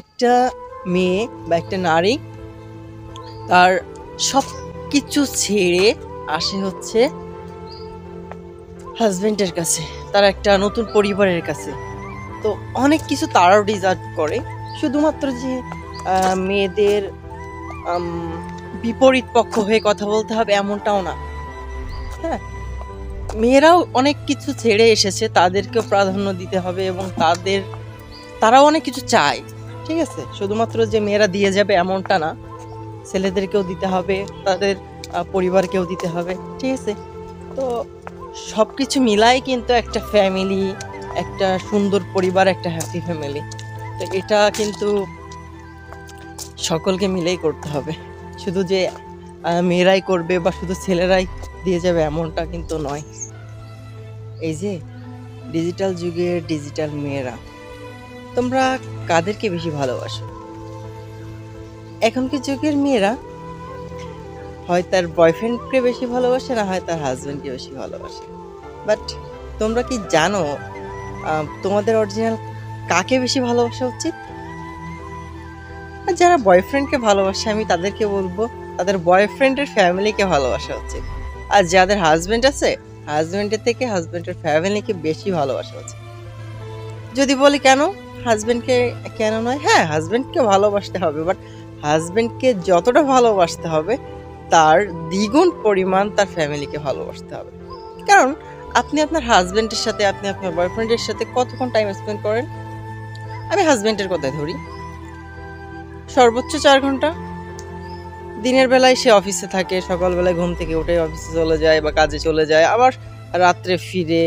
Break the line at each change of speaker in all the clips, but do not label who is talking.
একটা মেয়ে বা একটা নারী তার সব কিছু ছেড়ে আসে হচ্ছে হাজবেন্ডের কাছে, তার একটা নতুন পরিবারের কাছে। তো অনেক কিছু তারাও ডিজার্ভ করে। শুধুমাত্র যে মেয়েদের বিপরীত পক্ষ হয়ে কথা বলতে হবে এমনটাও না। হ্যাঁ মেয়েরাও অনেক কিছু ছেড়ে এসেছে, তাদেরকেও প্রাধান্য দিতে হবে এবং তাদের, তারাও অনেক কিছু চায়। ঠিক আছে? শুধুমাত্র যে মেয়েরা দিয়ে যাবে এমনটা না। ছেলেদেরকেও দিতে হবে, তাদের পরিবারকেও দিতে হবে, ঠিক আছে? তো সব কিছু মিলাই কিন্তু একটা ফ্যামিলি একটা সুন্দর পরিবার, একটা হ্যাপি ফ্যামিলি তো এটা কিন্তু সকলকে মিলেই করতে হবে। শুধু যে মেয়েরাই করবে বা শুধু ছেলেরাই দিয়ে যাবে এমনটা কিন্তু নয়। এই যে ডিজিটাল যুগের ডিজিটাল মেয়েরা। তোমরা কাদেরকে বেশি ভালোবাসো। এখনকার যুগের মেয়েরা হয় তার বয়ফ্রেন্ডকে বেশি ভালোবাসে না হয় তার হাজব্যান্ডকে বেশি ভালোবাসে। বাট তোমরা কি জানো তোমাদের অরিজিনাল কাকে বেশি ভালোবাসা উচিত? যারা বয়ফ্রেন্ডকে ভালোবাসে, আমি তাদেরকে বলব, তাদের বয়ফ্রেন্ডের ফ্যামিলিকে ভালোবাসা উচিত। আর যাদের হাজব্যান্ড আছে হাজব্যান্ডের থেকে হাজব্যান্ডের ফ্যামিলিকে বেশি ভালোবাসা উচিত। যদি বলি কেন? হাজব্যান্ডকে কেন নয়? হ্যাঁ হাজব্যান্ডকে ভালোবাসতে হবে বাট হাজব্যান্ডকে যতটা ভালোবাসতে হবে, তার দ্বিগুণ পরিমাণ তার ফ্যামিলিকে ভালোবাসতে হবে। কারণ আপনি আপনার হাজব্যান্ডের সাথে, আপনি আপনার বয়ফ্রেন্ডের সাথে কতক্ষণ টাইম স্পেন্ড করেন? আমি হাজব্যান্ডের কথাই ধরি। সর্বোচ্চ চার ঘণ্টা। দিনের বেলায় সে অফিসে থাকে, সকালবেলায় ঘুম থেকে উঠে অফিসে চলে যায় বা কাজে চলে যায়, আবার রাত্রে ফিরে।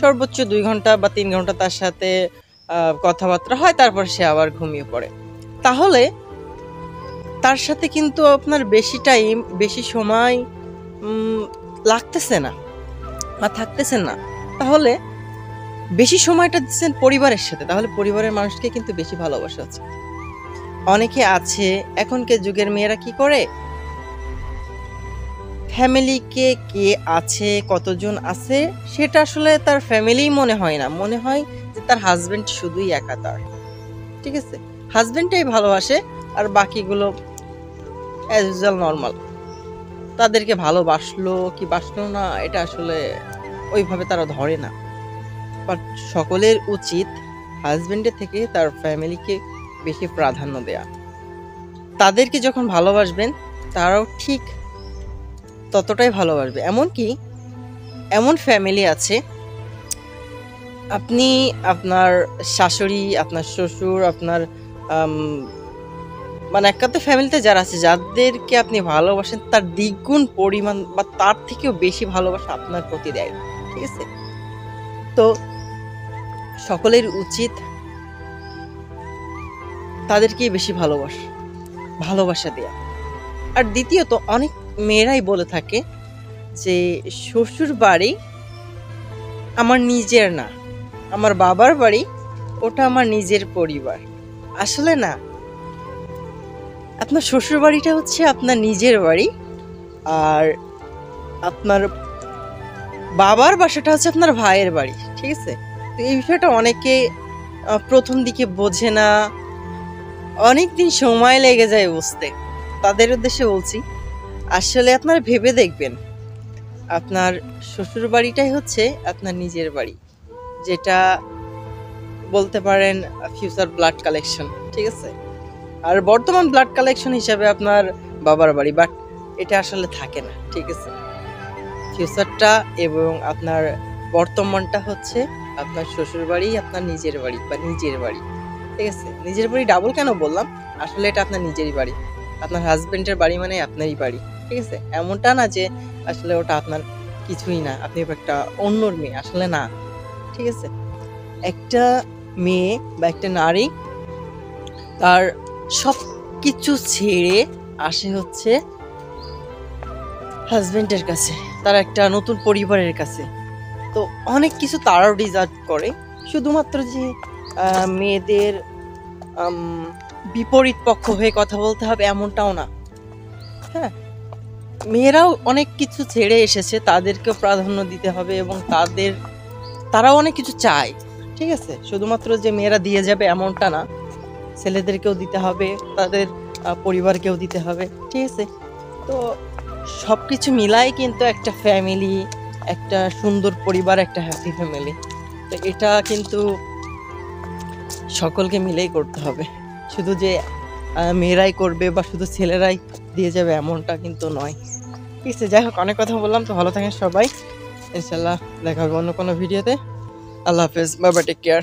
সর্বোচ্চ দুই ঘণ্টা বা তিন ঘণ্টা তার সাথে কথাবার্তা হয়, তারপর সে আবার ঘুমিয়ে পড়ে। তাহলে তার সাথে কিন্তু আপনার বেশি টাইম বেশি সময় লাগতেছে না বা থাকতেছে না। তাহলে বেশি সময়টা দিচ্ছেন পরিবারের সাথে, তাহলে পরিবারের মানুষকে কিন্তু বেশি ভালোবাসা আছে। অনেকে আছে, এখনকার যুগের মেয়েরা কি করে? ফ্যামিলিকে কে আছে, কতজন আছে, সেটা আসলে তার ফ্যামিলি মনে হয় না। মনে হয় যে তার হাজবেন্ড শুধুই একা তার। ঠিক আছে? হাজবেন্ডটাই ভালোবাসে, আর বাকিগুলো অ্যাজ ইউজুয়াল নর্মাল তাদেরকে ভালোবাসলো কি বাসলো না, এটা আসলে ওইভাবে তারা ধরে না। বাট সকলের উচিত হাজবেন্ডের থেকে তার ফ্যামিলিকে বেশি প্রাধান্য দেয়া। তাদেরকে যখন ভালোবাসবেন, তারাও ঠিক ততটাই ভালোবাসবে। এমনকি এমন ফ্যামিলি আছে, আপনি আপনার শাশুড়ি, আপনার শ্বশুর, আপনার মানে একাতে ফ্যামিলিতে যারা আছে, যাদেরকে আপনি ভালোবাসেন, তার দ্বিগুণ পরিমাণ বা তার থেকেও বেশি ভালোবাসা আপনার প্রতি দেয়। ঠিক আছে? তো সকলের উচিত তাদেরকেই বেশি ভালোবাসা ভালোবাসা দেয়া। আর দ্বিতীয়ত, অনেক মেয়েরাই বলে থাকে যে, শ্বশুর বাড়ি আমার নিজের না, আমার বাবার বাড়ি ওটা আমার নিজের পরিবার। আসলে না, আপনার শ্বশুর বাড়িটা হচ্ছে আপনার নিজের বাড়ি আর আপনার বাবার বাসাটা হচ্ছে আপনার ভাইয়ের বাড়ি, ঠিক আছে? তো এই বিষয়টা অনেকে প্রথম দিকে বোঝে না অনেক দিন সময় লেগে যায় বুঝতে। তাদের উদ্দেশ্যে বলছি। আসলে আপনার ভেবে দেখবেন। আপনার শ্বশুর বাড়িটাই হচ্ছে আপনার নিজের বাড়ি, যেটা বলতে পারেন ফিউচার ব্লাড কালেকশন ঠিক আছে? আর বর্তমান ব্লাড কালেকশন হিসাবে আপনার বাবার বাড়ি বাট এটা আসলে থাকে না, ঠিক আছে? ফিউচারটা এবং আপনার বর্তমানটা হচ্ছে আপনার শ্বশুর বাড়ি আপনার নিজের বাড়ি বা নিজের বাড়ি, ঠিক আছে? নিজের বাড়ি ডাবল কেন বললাম? আসলে এটা আপনার নিজেরই বাড়ি। আপনার হাজবেন্ডের বাড়ি মানে আপনারই বাড়ি। ঠিক আছে এমনটা না যে আসলে ওটা আপনার কিছুই না, আপনি একটা অন্যর মেয়ে, আসলে না। ঠিক আছে? একটা মেয়ে বা একটা নারী, তার সব কিছু ছেড়ে আসে হচ্ছে হাজবেন্ডের কাছে, তার একটা নতুন পরিবারের কাছে। তো অনেক কিছু তারাও ডিজার্ভ করে। শুধুমাত্র যে মেয়েদের বিপরীত পক্ষ হয়ে কথা বলতে হবে এমনটাও না। হ্যাঁ? মেয়েরাও অনেক কিছু ছেড়ে এসেছে, তাদেরকেও প্রাধান্য দিতে হবে এবং তাদের, তারাও অনেক কিছু চায়, ঠিক আছে? শুধুমাত্র যে মেয়েরা দিয়ে যাবে এমনটা না, ছেলেদেরকেও দিতে হবে, তাদের পরিবারকেও দিতে হবে, ঠিক আছে? তো সব কিছু মিলাই কিন্তু একটা ফ্যামিলি একটা সুন্দর পরিবার, একটা হ্যাপি ফ্যামিলি তো এটা কিন্তু সকলকে মিলেই করতে হবে। শুধু যে মেয়েরাই করবে বা শুধু ছেলেরাই দিয়ে যাবে এমনটা কিন্তু নয়। ঠিক আছে, যাই হোক, অনেক কথা বললাম, তো ভালো থাকেন সবাই। ইনশাল্লাহ দেখা হবে অন্য কোনো ভিডিওতে। আল্লাহ হাফেজ, বাবা টেক কেয়ার